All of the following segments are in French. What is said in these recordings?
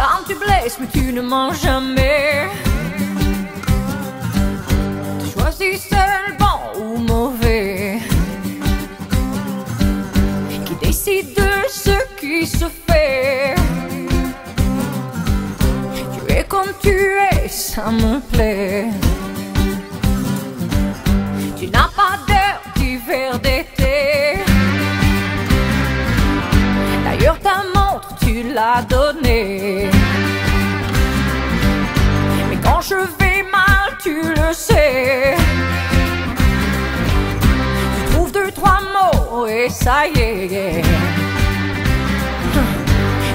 Quand tu blesses, mais tu ne mens jamais. Tu choisis seul bon ou mauvais. Qui décide de ce qui se fait. Tu es comme tu es, ça me plaît. Tu n'as pas d'heure d'hiver d'été. D'ailleurs, ta montre, tu l'as donnée je vais mal, tu le sais. Tu trouves deux, trois mots et ça y est.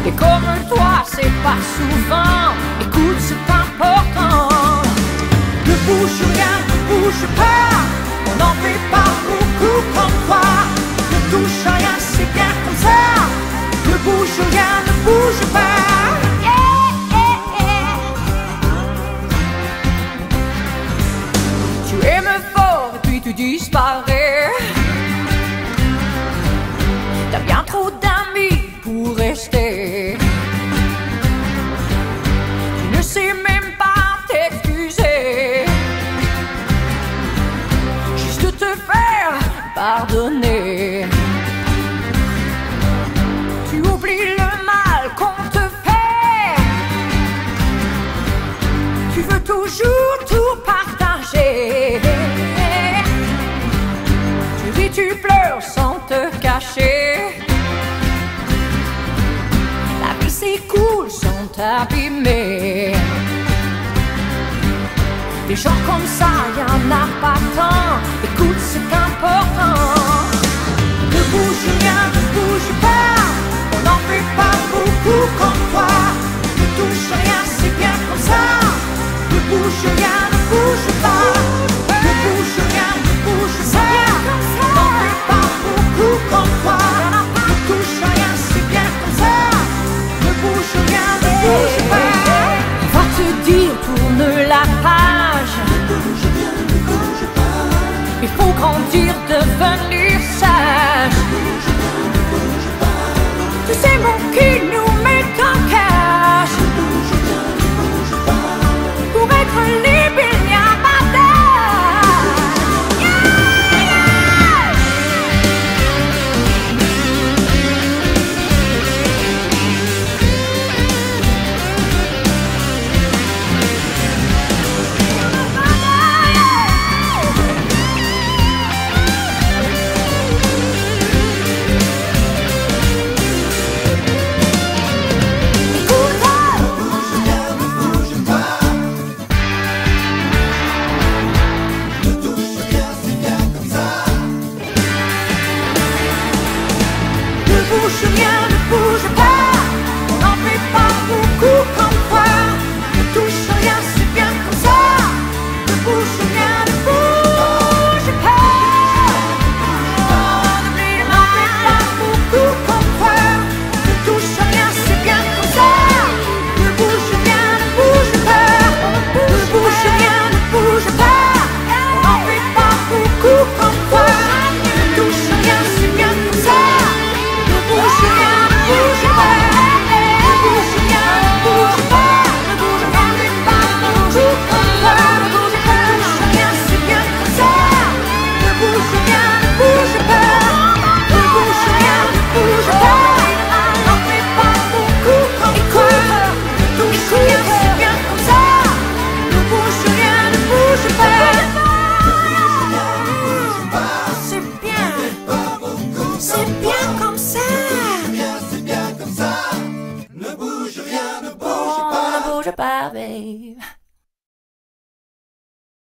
Et comme toi, c'est pas souvent. Écoute, c'est important. Ne bouge rien, debout, bouge pas. On en fait happy man. És akkor szálljam